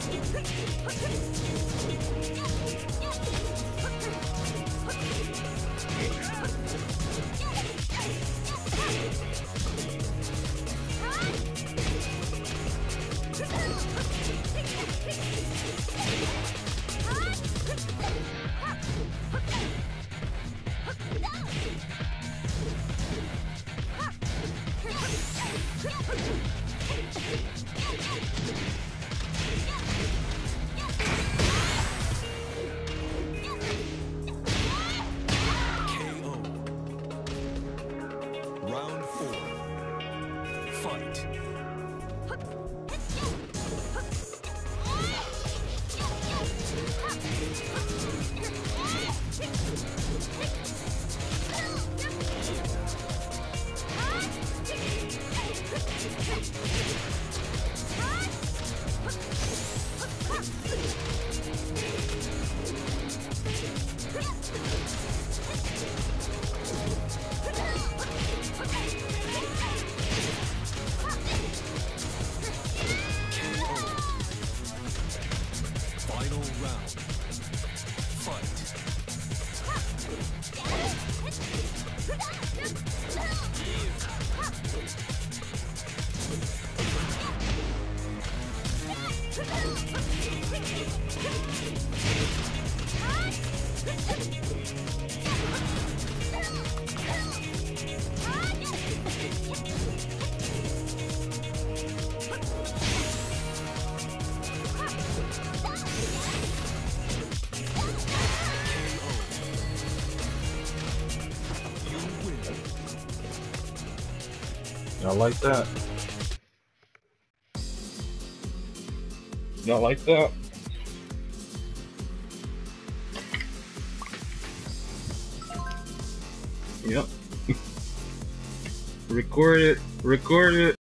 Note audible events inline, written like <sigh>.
KO. <laughs> Final round. Fight. Y'all like that? Y'all like that? Yep. <laughs> record it. Record it.